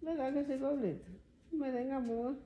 Verdad que esse poblito. Me tenga amor.